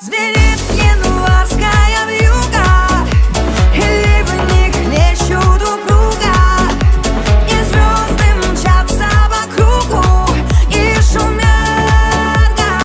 Zveri